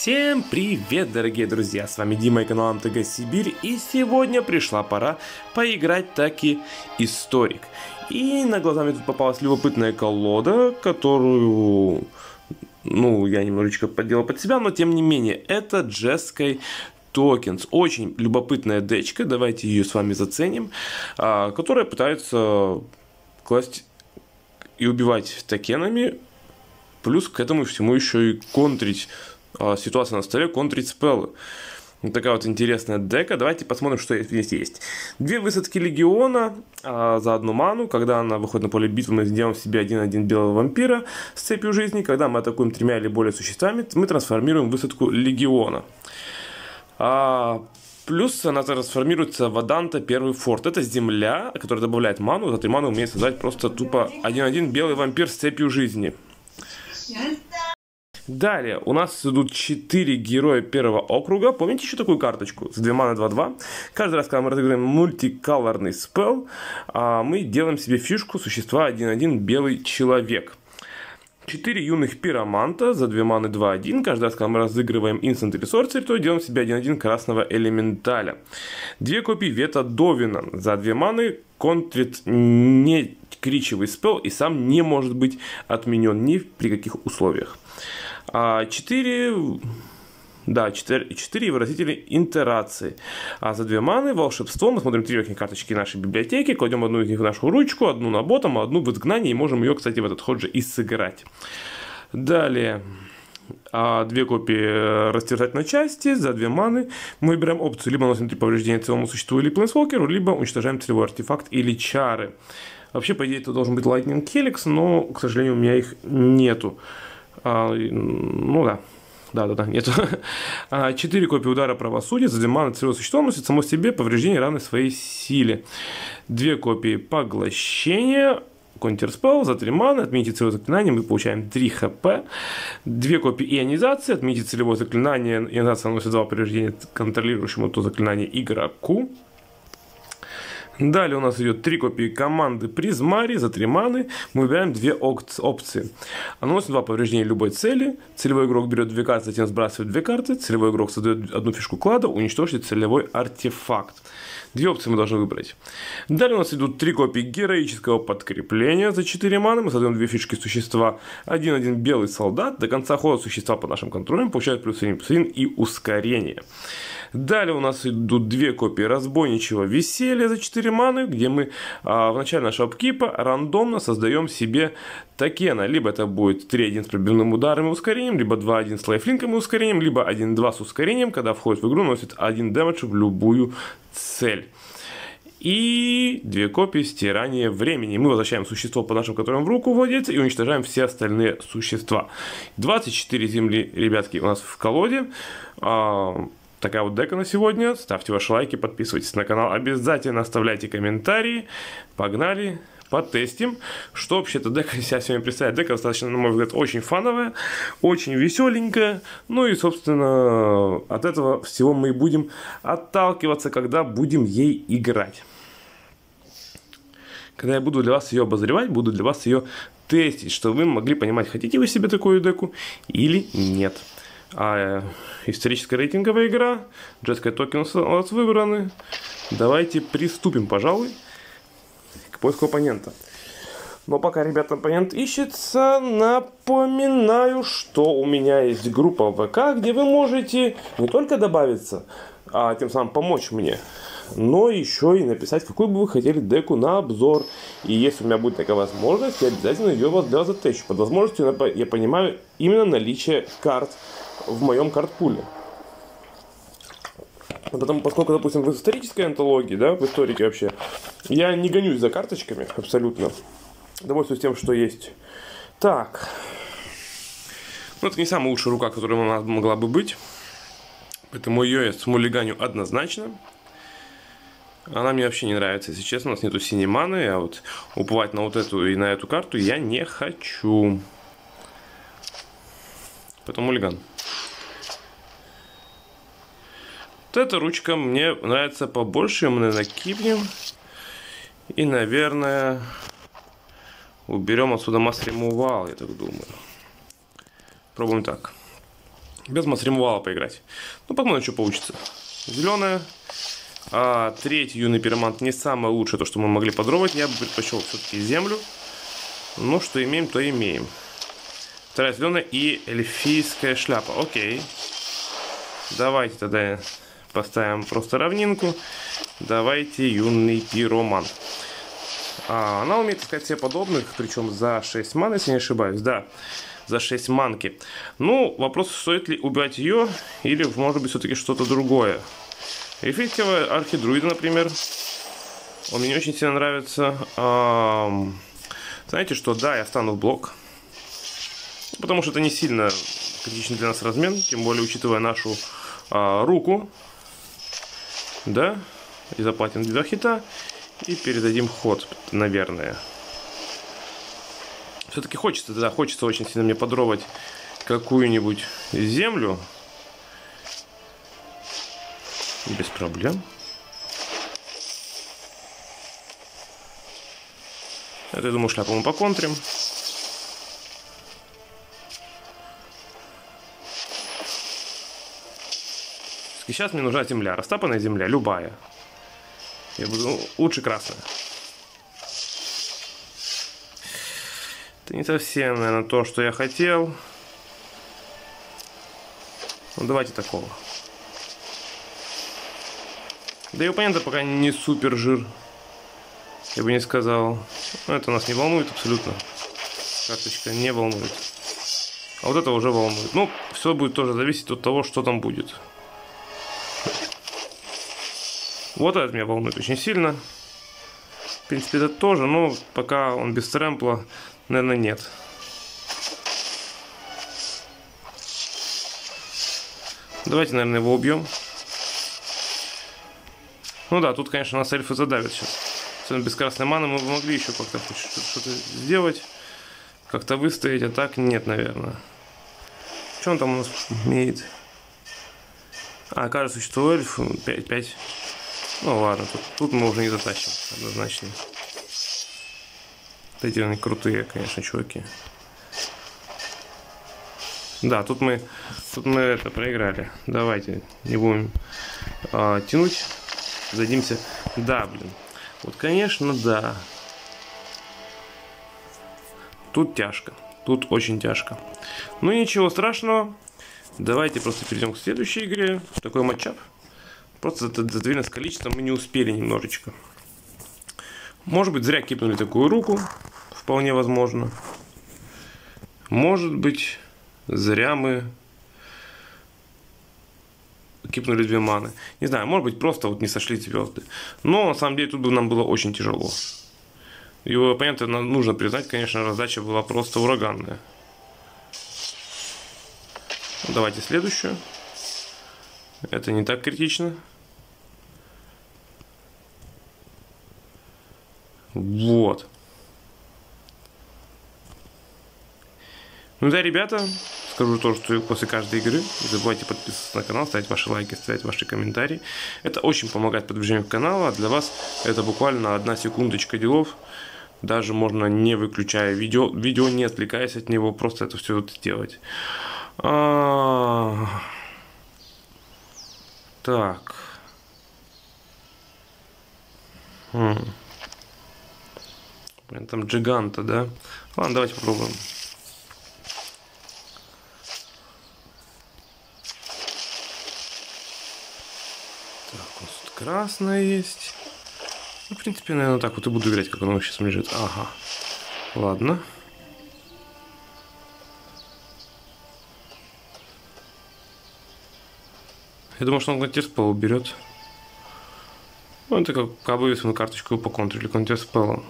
Всем привет, дорогие друзья, с вами Дима и канал МТГ Сибирь, и сегодня пришла пора поиграть таки Историк. И на глаза мне тут попалась любопытная колода, которую, ну, я немножечко подделал под себя, но тем не менее, это Джеской Токенс. Очень любопытная дечка, давайте ее с вами заценим, а, которая пытается класть и убивать токенами, плюс к этому всему еще и контрить ситуация на столе, контрить спеллы. Вот такая вот интересная дека. Давайте посмотрим, что здесь есть. Две высадки легиона а, за одну ману. Когда она выходит на поле битвы, мы сделаем себе один-один белого вампира с цепью жизни. Когда мы атакуем тремя или более существами, мы трансформируем высадку легиона. А, плюс она трансформируется в Аданта первый форт. Это земля, которая добавляет ману. За три ману умеет создать просто тупо один-один белый вампир с цепью жизни. Далее, у нас идут 4 героя первого округа. Помните еще такую карточку? С 2 мана 2-2. Каждый раз, когда мы разыграем мультиколорный спел, а, мы делаем себе фишку существа 1-1 белый человек. 4 юных пироманта за 2 маны 2-1. Каждый раз, когда мы разыгрываем инстант или сорцер, то делаем себе 1-1 красного элементаля. Две копии Вета Довина за 2 маны контрит не кричевый спел и сам не может быть отменен ни при каких условиях. 4 а, да, 4, 4 выразители интерации. А за 2 маны волшебство мы смотрим три верхние карточки нашей библиотеки, кладем одну из них в нашу ручку, одну на ботом, а одну в изгнании, и можем ее, кстати, в этот ход же и сыграть. Далее, а две копии э, растерзать на части за две маны. Мы выбираем опцию либо наносим три повреждения целому существу или плейнсвокеру, либо уничтожаем целевой артефакт или чары. Вообще, по идее, это должен быть Lightning Helix, но, к сожалению, у меня их нету. А, ну да. Да, да, да, нет. А, четыре копии удара правосудия, за маны целевое существо носит само себе повреждение равной своей силе. Две копии поглощения, контрспел за 3 маны, отмените целевое заклинание, мы получаем 3 хп. Две копии ионизации, отмените целевое заклинание, ионизация наносит 2 повреждения контролирующему то заклинание игроку. Далее у нас идет три копии команды Призмари за три маны. Мы выбираем две опции. Наносим два повреждения любой цели. Целевой игрок берет две карты, затем сбрасывает две карты. Целевой игрок создает одну фишку клада, уничтожит целевой артефакт. Две опции мы должны выбрать. Далее у нас идут три копии героического подкрепления за 4 маны. Мы создаем две фишки существа. Один-один белый солдат. До конца хода существа под нашим контролем получают плюс 1, плюс 1 и ускорение. Далее у нас идут две копии разбойничего веселья за 4 маны, где мы а, в начале нашего апкипа рандомно создаем себе токена. Либо это будет 3-1 с пробивным ударом и ускорением, либо 2-1 с лайфлинком и ускорением, либо 1-2 с ускорением, когда входит в игру, носит 1 дэмэдж в любую цель. И две копии стирания времени. Мы возвращаем существо по нашим которым в руку владельца и уничтожаем все остальные существа. 24 земли, ребятки, у нас в колоде. Такая вот дека на сегодня. Ставьте ваши лайки, подписывайтесь на канал. Обязательно оставляйте комментарии. Погнали, потестим, что вообще-то дека из себя сегодня представляет. Дека достаточно, на мой взгляд, очень фановая, очень веселенькая. Ну и, собственно, от этого всего мы и будем отталкиваться, когда будем ей играть. Когда я буду для вас ее обозревать, буду для вас ее тестить, чтобы вы могли понимать, хотите вы себе такую деку или нет. А э, историческая рейтинговая игра, джетская токен у вас выбраны. Давайте приступим, пожалуй, к поиску оппонента. Но пока, ребята, оппонент ищется, напоминаю, что у меня есть группа ВК, где вы можете не только добавиться, а тем самым помочь мне, но еще и написать, какую бы вы хотели деку на обзор. И если у меня будет такая возможность, я обязательно ее для вас затещу. Под возможностью я понимаю именно наличие карт в моем картпуле. Потому, поскольку, допустим, в исторической антологии, да, в историке вообще, я не гонюсь за карточками абсолютно. Довольствуюсь тем, что есть. Так. Ну, это не самая лучшая рука, которая у нас могла бы быть. Поэтому ее я смулиганю однозначно. Она мне вообще не нравится, если честно. У нас нету синей маны, а вот уповать на вот эту и на эту карту я не хочу. Поэтому мулиган. Вот эта ручка мне нравится побольше, мы накипнем. И, наверное, уберем отсюда масс ремувал, я так думаю. Пробуем так. без масс-ремуала поиграть. Ну, посмотрим, что получится. Зеленая. А третий юный пиромант не самое лучшее, то, что мы могли подробать. Я бы предпочел все-таки землю. Ну, что имеем, то имеем. Вторая зеленая и эльфийская шляпа. Окей. Давайте тогда поставим просто равнинку. Давайте юный пироман. А, она умеет искать себе подобных, причем за 6 ман, если не ошибаюсь. Да, за 6 манки. Ну, вопрос, стоит ли убивать ее, или может быть все-таки что-то другое. Эффективая архидруида, например. Он мне очень сильно нравится. А, знаете что, да, я встану в блок. Потому что это не сильно критичный для нас размен, тем более учитывая нашу а, руку. Да, и заплатим два хита. И передадим ход, наверное. Все-таки хочется, да, хочется очень сильно мне подровать какую-нибудь землю. Без проблем. Это, я думаю, шляпу мы поконтрим. Сейчас мне нужна земля, растапанная земля, любая. Я буду ну, лучше красная. Это не совсем, наверное, то, что я хотел. Ну, давайте такого. Да и оппонента пока не супер жир. Я бы не сказал. Но это нас не волнует абсолютно. Карточка не волнует. А вот это уже волнует. Ну, все будет тоже зависеть от того, что там будет. Вот это меня волнует очень сильно. В принципе, это тоже, но пока он без трэмпла, наверное, нет. Давайте, наверное, его убьем. Ну да, тут, конечно, нас эльфы задавят сейчас. Особенно без красной маны мы бы могли еще как-то что-то сделать. Как-то выстоять, а так нет, наверное. Что он там у нас имеет? А, кажется, что эльф 5, 5 ну ладно, тут, тут мы уже не затащим, однозначно. Вот эти они крутые, конечно, чуваки. Да, тут мы, тут мы это проиграли. Давайте не будем а, тянуть, задимся. Да, блин. Вот, конечно, да. Тут тяжко. Тут очень тяжко. Ну ничего страшного. Давайте просто перейдем к следующей игре. Такой матчап. Просто задвинуть с количеством мы не успели немножечко. Может быть, зря кипнули такую руку. Вполне возможно. Может быть, зря мы кипнули две маны. Не знаю, может быть, просто вот не сошли звезды. Но, на самом деле, тут бы нам было очень тяжело. Его оппонента нужно признать, конечно, раздача была просто ураганная. Давайте следующую. Это не так критично. Вот. Ну да, ребята, скажу то, что после каждой игры не забывайте подписываться на канал, ставить ваши лайки, ставить ваши комментарии. Это очень помогает продвижению канала, а для вас это буквально одна секундочка делов. Даже можно не выключая видео, видео не отвлекаясь от него, просто это все вот делать. А. Так. Хм. Блин, там джиганта, да? Ладно, давайте попробуем. Так, у нас тут красная есть. Ну, в принципе, наверное, так вот и буду играть, как оно сейчас лежит. Ага. Ладно. Я думал, что он контест-спелл уберет. Ну, это как, как бы, если мы карточку по контролю или контест-спеллом.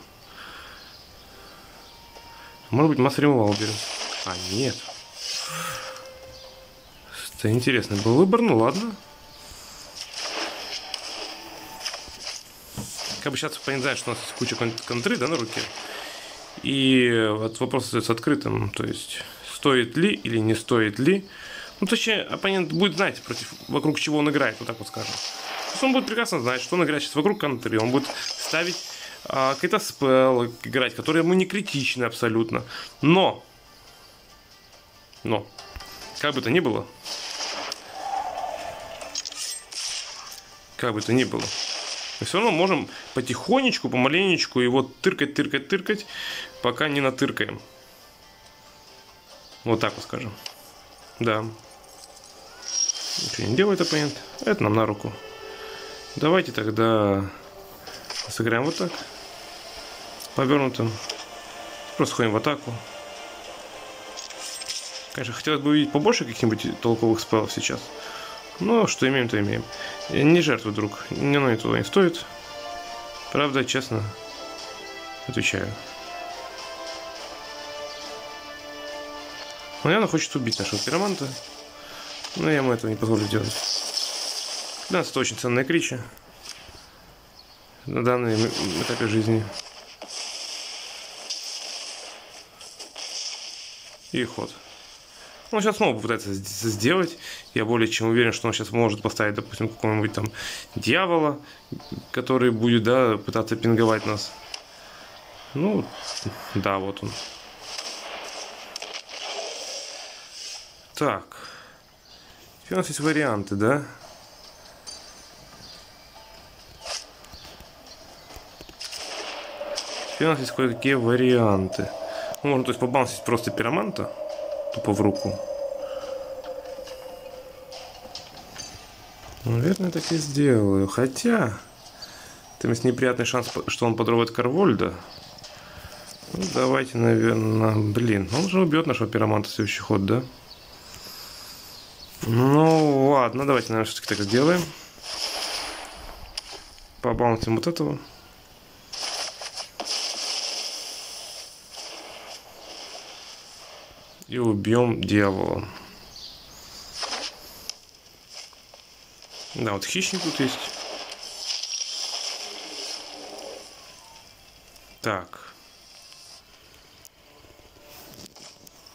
Может быть, масс ремувал уберет. А, нет. Это интересный был выбор, ну ладно. Как бы сейчас понять знает, что у нас есть куча контры, да, на руке. И вот вопрос остается открытым. То есть, стоит ли или не стоит ли ну, точнее, оппонент будет знать, против, вокруг чего он играет, вот так вот скажем. То есть он будет прекрасно знать, что он играет сейчас вокруг контры, он будет ставить а, какие-то спеллы играть, которые ему не критичны абсолютно. Но, но, как бы то ни было, как бы то ни было, мы все равно можем потихонечку, помаленечку его тыркать, тыркать, тыркать, пока не натыркаем. Вот так вот скажем. Да. Ничего не делает оппонент. Это нам на руку. Давайте тогда сыграем вот так. Повернутым. Просто ходим в атаку. Конечно, хотелось бы увидеть побольше каких-нибудь толковых спелов сейчас. Но что имеем, то имеем. Не жертвуй, друг. Не оно и того не стоит. Правда, честно, отвечаю. Он явно хочет убить нашего пироманта. Но я ему этого не позволю делать. Нас это очень ценная крича. На данном этапе жизни. И ход. Он сейчас снова попытается сделать. Я более чем уверен, что он сейчас может поставить, допустим, какого-нибудь там дьявола, который будет, да, пытаться пинговать нас. Ну, да, вот он. Так. У нас есть варианты, да? Какие у нас есть кое-какие варианты. Ну, можно, то есть, побансить просто пироманта тупо в руку. Наверное, так и сделаю. Хотя, там есть неприятный шанс, что он подровает Карвольда. Ну, давайте, наверное, блин, он же убьет нашего пироманта следующий ход, да? Ну, ладно, давайте, наверное, все-таки так сделаем. Побаунсим вот этого. И убьем дьявола. Да, вот хищник тут есть. Так.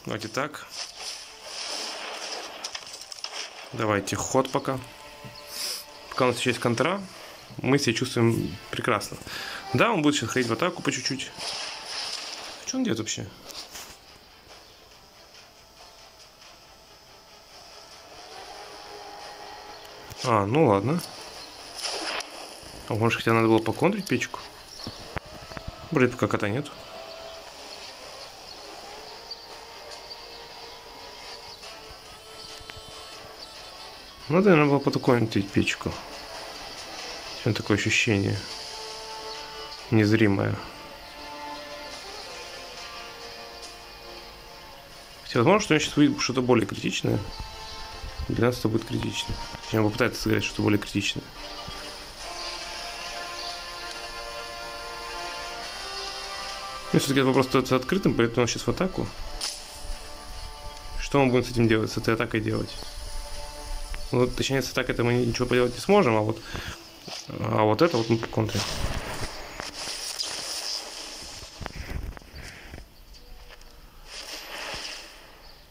Давайте так. Давайте ход пока. Пока у нас есть контра, мы себя чувствуем прекрасно. Да, он будет сейчас ходить в атаку по чуть-чуть. Что он делает вообще? А, ну ладно. А может, хотя надо было поконтрить печку? Блин, пока кота нет. Надо, наверное, было потоконтрить печку. Сегодня такое ощущение. Незримое. Хотя, возможно, что у меня сейчас выйдет что-то более критичное. Для нас это будет критично. Точнее, попытается сыграть что-то более критичное. Ну, все-таки этот вопрос остается открытым, поэтому он сейчас в атаку. Что мы будем с этим делать, с этой атакой делать? Ну, точнее, с атакой это мы ничего поделать не сможем, а вот, а вот это вот мы контрим.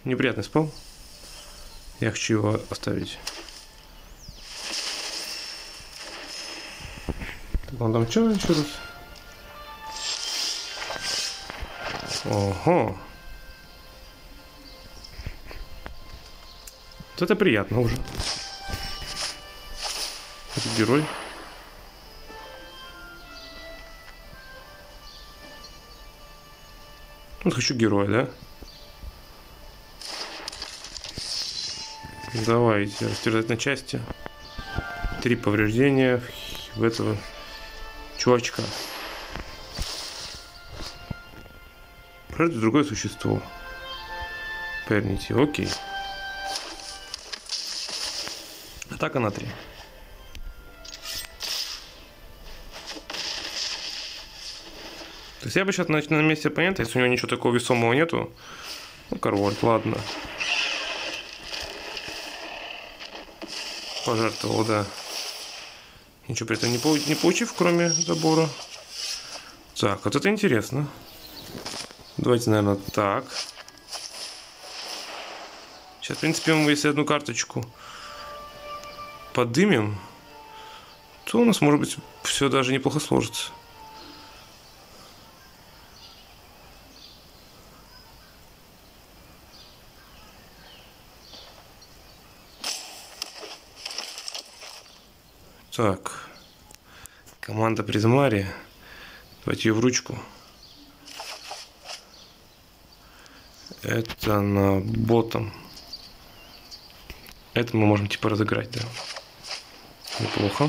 Неприятный спал. Я хочу его оставить. Так, он там что еще раз? Ого. Вот это приятно уже. Это герой. Вот хочу героя, да? Давайте растерзать на части. Три повреждения в этого чувачка. Пройдет другое существо. Поверните, окей. Атака на три. То есть я бы сейчас на, на месте оппонента, если у него ничего такого весомого нету, ну, король, ладно. Пожертвовал, да. Ничего при этом не, получ не получив, кроме забора. Так, вот это интересно. Давайте, наверное, так. Сейчас, в принципе, мы если одну карточку подымем, то у нас, может быть, все даже неплохо сложится. Так. Команда Призмари. Давайте ее в ручку. Это на ботом. Это мы можем типа разыграть, да. Неплохо.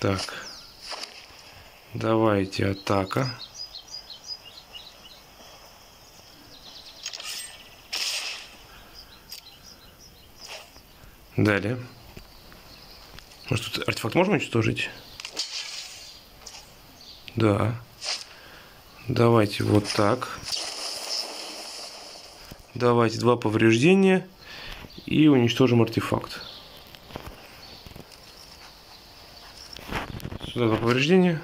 Так. Давайте атака. Далее. Может тут артефакт можем уничтожить? Да. Давайте вот так. Давайте два повреждения и уничтожим артефакт. Сюда два повреждения.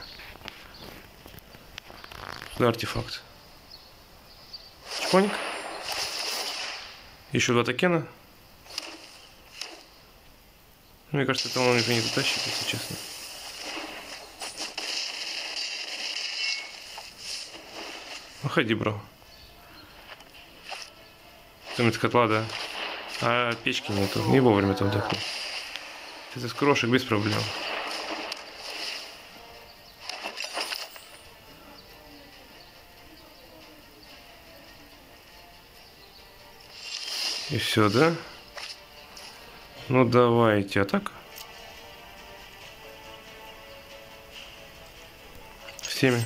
Сюда артефакт. Чпоник. Еще два токена. Мне кажется, это он уже не дотащит, если честно. Уходи, бро. Там это котла, да. А печки нету. Не вовремя там вдохнул. Это с крошек без проблем. И все, да? Ну давайте, атака. Всеми.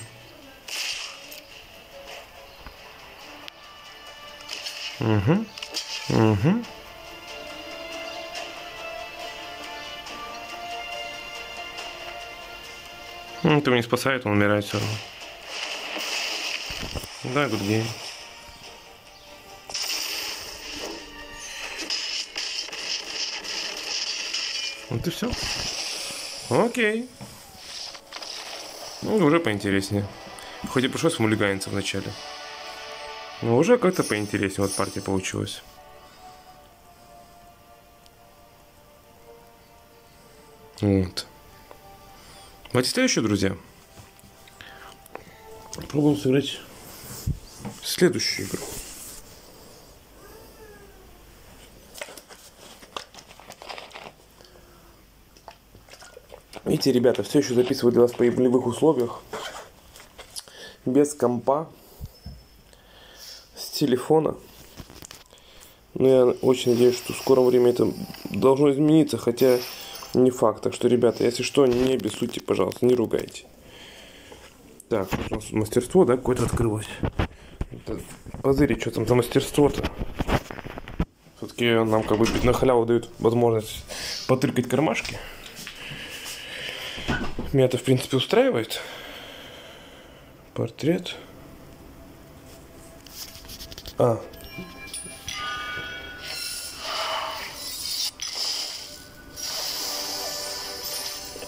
Угу. Угу. Ну, это его не спасает, он умирает все равно. Да, good game. Вот и все. Окей. Ну, уже поинтереснее. Хоть и пришлось мулиганиться вначале. Но уже как-то поинтереснее вот партия получилась. Вот. Давайте следующую, друзья. Попробуем сыграть следующую игру. Видите, ребята, все еще записываю для вас по полевых условиях. Без компа. С телефона. Но я очень надеюсь, что в скором времени это должно измениться, хотя не факт. Так что, ребята, если что, не обессудьте, пожалуйста, не ругайте. Так, у нас мастерство, да, какое-то открылось. Позырить, что там за мастерство-то. Все-таки нам как бы на халяву дают возможность потыркать кармашки. Меня это, в принципе, устраивает. Портрет. А.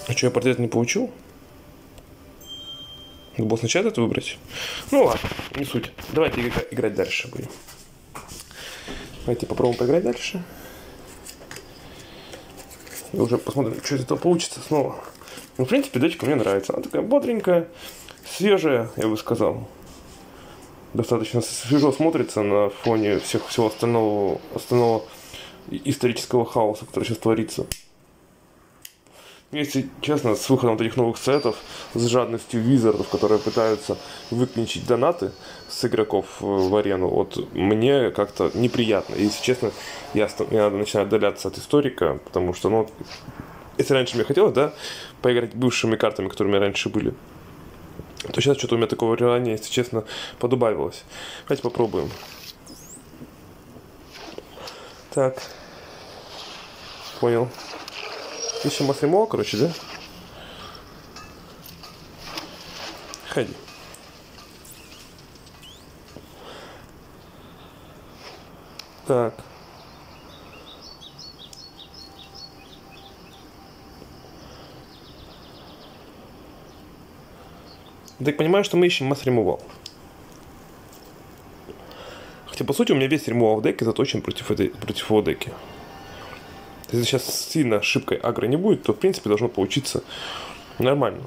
А что, я портрет не получил? Надо было сначала это выбрать. Ну ладно, не суть. Давайте играть дальше будем. Давайте попробуем поиграть дальше. И уже посмотрим, что из этого получится снова. Ну, в принципе, дочка мне нравится. Она такая бодренькая, свежая, я бы сказал. Достаточно свежо смотрится на фоне всех, всего остального, остального исторического хаоса, который сейчас творится. Если честно, с выходом вот этих новых сетов, с жадностью визардов, которые пытаются выключить донаты с игроков в арену, вот мне как-то неприятно. Если честно, я, надо начинать отдаляться от историка, потому что, ну, если раньше мне хотелось, да, поиграть бывшими картами, меня раньше были, то сейчас что-то у меня такого желания, если честно, подубавилось. Давайте попробуем. Так. Понял. Ищем Масримова, короче, да? Ходи. Так. Так понимаю, что мы ищем масс ремувал. Хотя, по сути, у меня весь ремувал в деке заточен против, этой, против его деки. Если сейчас сильно ошибкой агро не будет, то, в принципе, должно получиться нормально.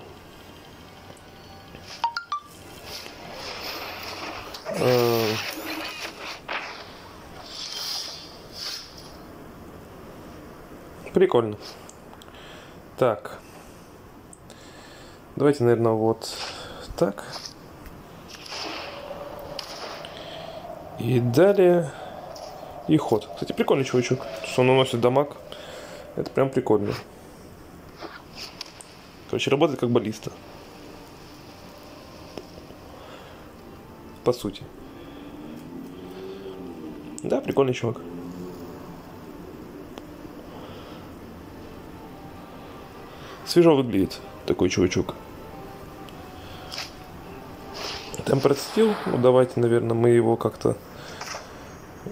Э, прикольно. Так. Давайте, наверное, вот так. И далее и ход. Кстати, прикольный чувачок, что он наносит дамаг. Это прям прикольно. Короче, работает как баллиста. По сути. Да, прикольный чувак. Свежо выглядит такой чувачок. Температ стил. Ну, давайте, наверное, мы его как-то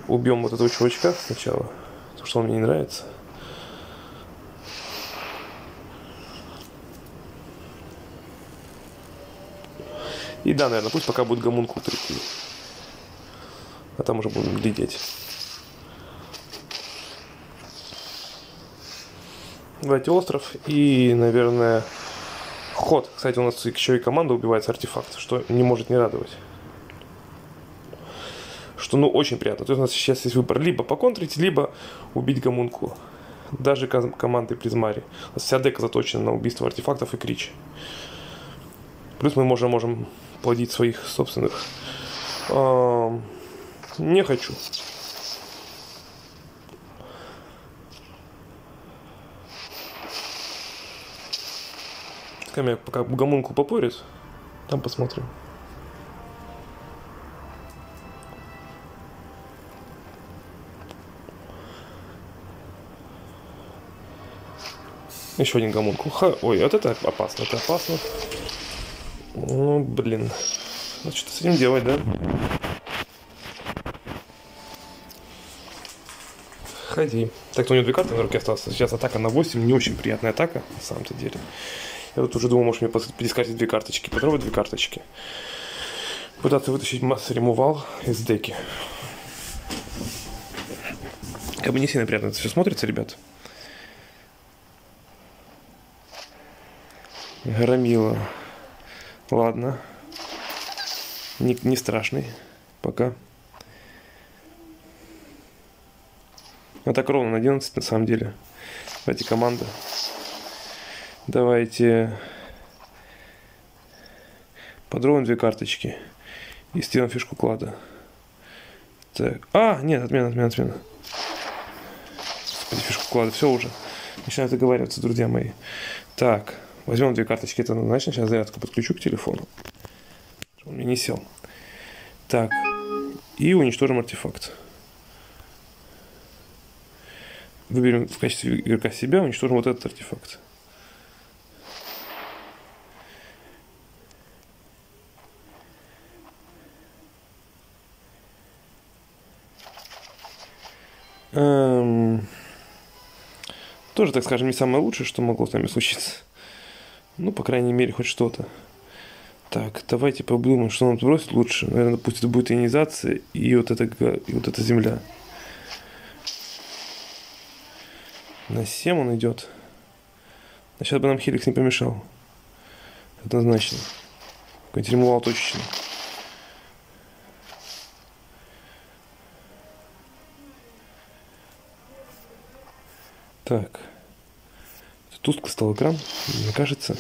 убьем вот этого чувачка сначала. Потому что он мне не нравится. И да, наверное, пусть пока будет гомункул прийти. А там уже будем глядеть. Давайте остров и, наверное, ход. Кстати, у нас еще и команда убивается артефакт, что не может не радовать. Что, ну, очень приятно. То есть у нас сейчас есть выбор либо поконтрить, либо убить гомунку. Даже команды Призмари. У нас вся дека заточена на убийство артефактов и крич. Плюс мы можем, можем плодить своих собственных. Не хочу. Камень пока гомунку попорит, там посмотрим. Еще один гомункул. Ха, ой, вот это опасно, это опасно. Ну, блин. Ну, что с этим делать, да? Ходи. Так, то у него две карты на руке осталось. Сейчас атака на 8. Не очень приятная атака, на самом-то деле. Я тут уже думал, может мне перескать две карточки. Попробовать две карточки. Пытаться вытащить массу ремувал из деки. Как бы не сильно приятно это все смотрится, ребят. Громила. Ладно. Не, не страшный. Пока. А так ровно на 11 на самом деле. Давайте команда. Давайте подробно две карточки. И сделаем фишку клада. Так. А, нет, отмена, отмена, отмена. Фишку клада. Все уже. Начинаю договариваться, друзья мои. Так. Возьмем две карточки, это однозначно. Сейчас зарядку подключу к телефону. Он мне не сел. Так. И уничтожим артефакт. Выберем в качестве игрока себя, уничтожим вот этот артефакт. Эм... Тоже, так скажем, не самое лучшее, что могло с нами случиться. Ну, по крайней мере, хоть что-то. Так, давайте подумаем, что нам бросить лучше. Наверное, пусть это будет ионизация и вот эта, и вот эта земля. На 7 он идет. Сейчас бы нам Хеликс не помешал. Однозначно. Какой-нибудь ремувал точечно. Так. Тускло стал экран, мне кажется.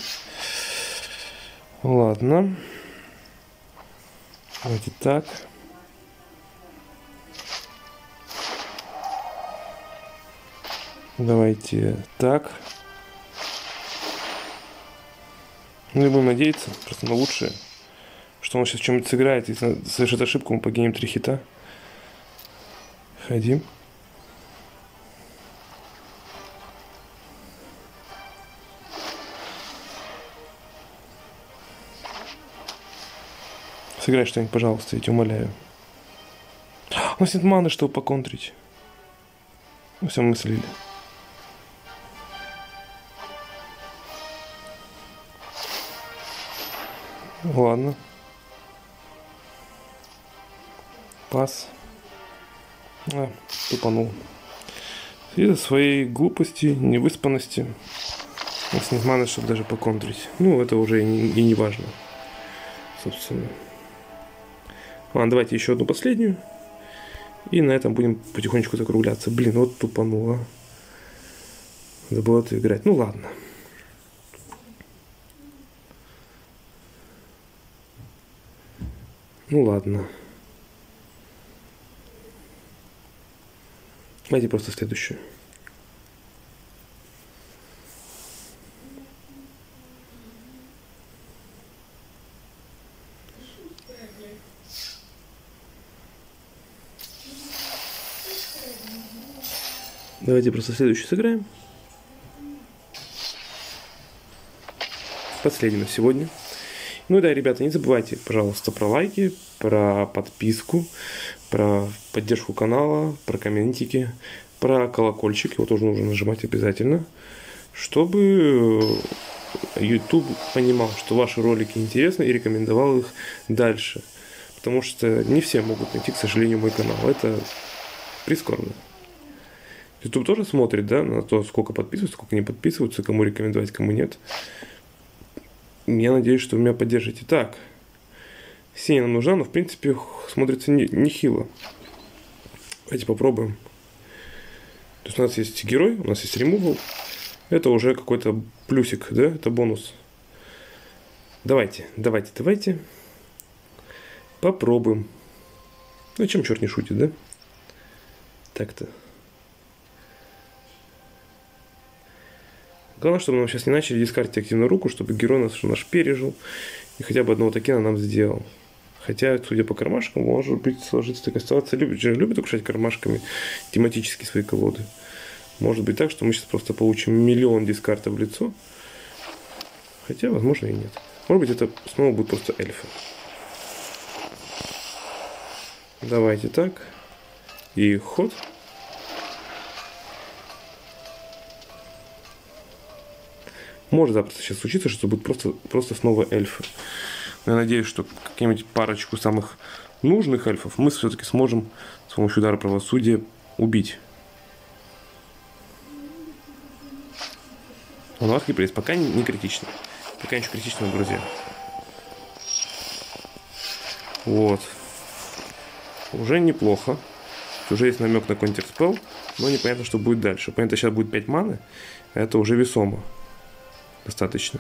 Ладно. Давайте так. Давайте так. Ну и будем надеяться просто на лучшее. Что он сейчас чем-нибудь сыграет. Если совершит ошибку, мы погинем три хита. Ходим. Сыграй что-нибудь, пожалуйста, я тебя умоляю. У нас нет маны, чтобы поконтрить. Ну все, мы слили. Ладно. Пас. А, тупанул. Из-за своей глупости, невыспанности. У нас нет маны, чтобы даже поконтрить. Ну, это уже и не, и не важно. Собственно. Ладно, давайте еще одну последнюю. И на этом будем потихонечку закругляться. Блин, вот тупануло. Надо было это играть. Ну ладно. Ну ладно. Давайте просто следующую. Давайте просто следующую сыграем. Последний на сегодня. Ну и да, ребята, не забывайте, пожалуйста, про лайки, про подписку, про поддержку канала, про комментики, про колокольчик. Его тоже нужно нажимать обязательно, чтобы YouTube понимал, что ваши ролики интересны и рекомендовал их дальше. Потому что не все могут найти, к сожалению, мой канал. Это прискорбно. YouTube тоже смотрит, да, на то, сколько подписываются, сколько не подписываются, кому рекомендовать, кому нет. Я надеюсь, что вы меня поддержите. Так, синяя нам нужна, но в принципе смотрится нехило. Не Давайте попробуем. То есть у нас есть герой, у нас есть ремувал. Это уже какой-то плюсик, да? Это бонус. Давайте, давайте, давайте. Попробуем. Ну, чем черт не шутит, да? Так-то. Главное, чтобы мы сейчас не начали дискартить активную руку, чтобы герой наш, наш пережил и хотя бы одного токена нам сделал. Хотя, судя по кармашкам, может быть сложиться такая ситуация. Любит, же любит украшать кармашками тематически свои колоды. Может быть так, что мы сейчас просто получим миллион дискартов в лицо. Хотя, возможно, и нет. Может быть, это снова будет просто эльфы. Давайте так. И ход. Может запросто сейчас случиться, что будет просто, просто снова эльфы. Но я надеюсь, что какие-нибудь парочку самых нужных эльфов мы все-таки сможем с помощью удара правосудия убить. У нас гипресс пока не, критично. Пока ничего критичного, друзья. Вот. Уже неплохо. Уже есть намек на контрспел, но непонятно, что будет дальше. Понятно, сейчас будет 5 маны, это уже весомо достаточно.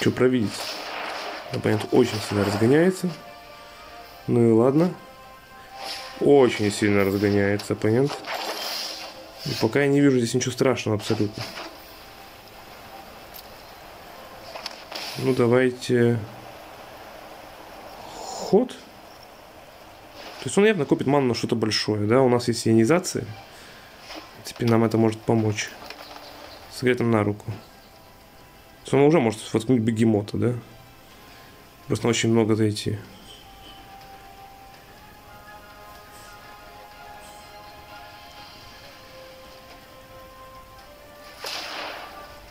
Что провидеть? Оппонент очень сильно разгоняется. Ну и ладно. Очень сильно разгоняется оппонент. И пока я не вижу здесь ничего страшного абсолютно. Ну, давайте... Ход. То есть он явно купит ману на что-то большое, да? У нас есть ионизация. Теперь нам это может помочь. Сыграть нам на руку. То есть он уже может воткнуть бегемота, да? Просто очень много зайти.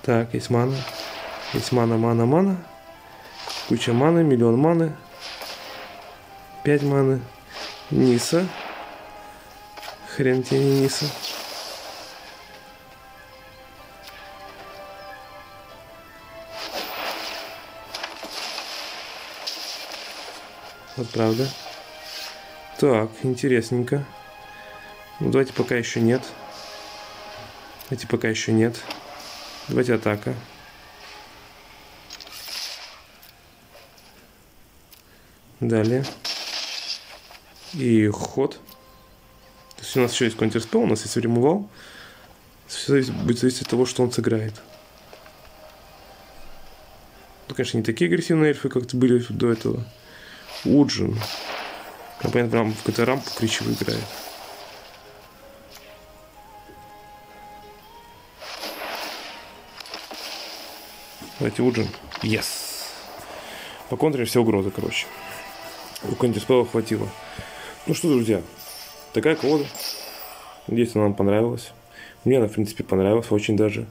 Так, есть мана. Есть мана, мана, мана. Куча маны, миллион маны. Пять маны. Ниса. Хрен тебе Ниса. Вот правда. Так, интересненько. Ну, давайте пока еще нет. Давайте пока еще нет. Давайте атака. Далее. И ход. То есть у нас еще есть контрспел, у нас есть ремувал. Все будет зависеть от того, что он сыграет. Ну, конечно, не такие агрессивные эльфы, как были до этого. Уджин. Компания прям в какую-то рампу кричевую играет. Давайте Уджин. Yes. По контре все угрозы, короче. У Контиспела хватило. Ну что, друзья, такая колода. Надеюсь, она вам понравилась. Мне она, в принципе, понравилась очень даже.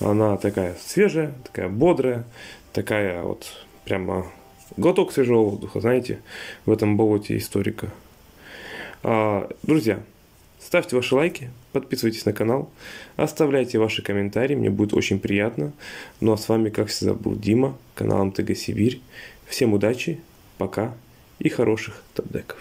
Она такая свежая, такая бодрая, такая вот прямо глоток свежего воздуха, знаете, в этом болоте историка. А, друзья, ставьте ваши лайки, подписывайтесь на канал, оставляйте ваши комментарии, мне будет очень приятно. Ну а с вами, как всегда, был Дима, канал МТГ Сибирь. Всем удачи, пока и хороших топ-деков.